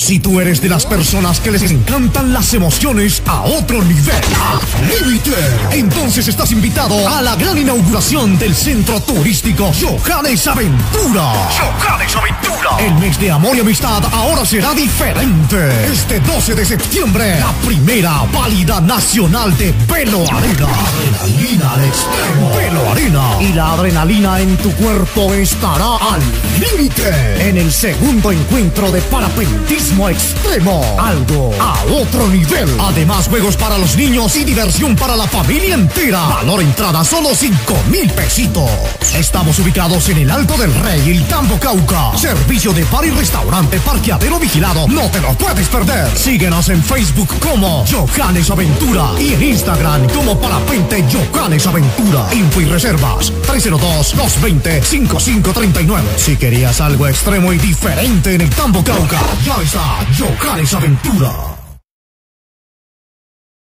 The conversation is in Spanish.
Si tú eres de las personas que les encantan las emociones a otro nivel, límite, entonces estás invitado a la gran inauguración del centro turístico Johannes Aventura. Johannes Aventura. El mes de amor y amistad ahora será diferente. Este 12 de septiembre, la primera válida nacional de Velo Arena. Y la adrenalina en tu cuerpo estará al límite. En el segundo encuentro de parapentismo extremo. Algo a otro nivel. Además, juegos para los niños y diversión para la familia entera. Valor entrada solo 5 mil pesitos. Estamos ubicados en el Alto del Rey, el Tambo Cauca. Servicio de par y restaurante, parqueadero vigilado. No te lo puedes perder. Síguenos en Facebook como Johannes Aventura y en Instagram como Parapente Johannes Aventura. Info y reservas 302-220-5539. Si querías algo extremo y diferente en el Tambo Cauca, ya está Johannes Aventura.